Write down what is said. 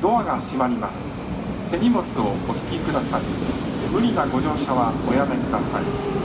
ドアが閉まります。手荷物をお引きください。無理なご乗車はおやめください。